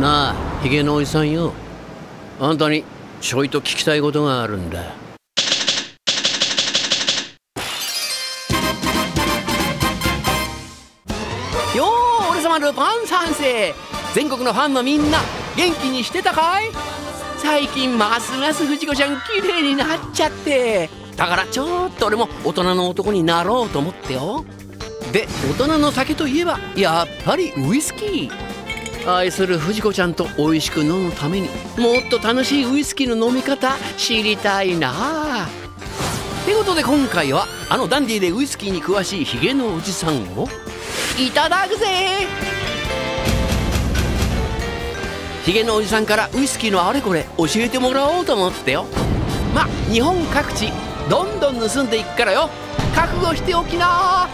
なあヒゲのおじさんよ。あんたにちょいと聞きたいことがあるんだ。よー俺様ルパン三世。全国のファンのみんな元気にしてたかい？最近ますます藤子ちゃん綺麗になっちゃって。だからちょっと俺も大人の男になろうと思ってよ。で大人の酒といえばやっぱりウイスキー。愛する藤子ちゃんと美味しく飲むためにもっと楽しいウイスキーの飲み方知りたいな。ってことで今回はあのダンディーでウイスキーに詳しいヒゲのおじさんをいただくぜ。ヒゲのおじさんからウイスキーのあれこれ教えてもらおうと思ってよ。ま日本各地どんどん盗んでいくからよ。覚悟しておきな。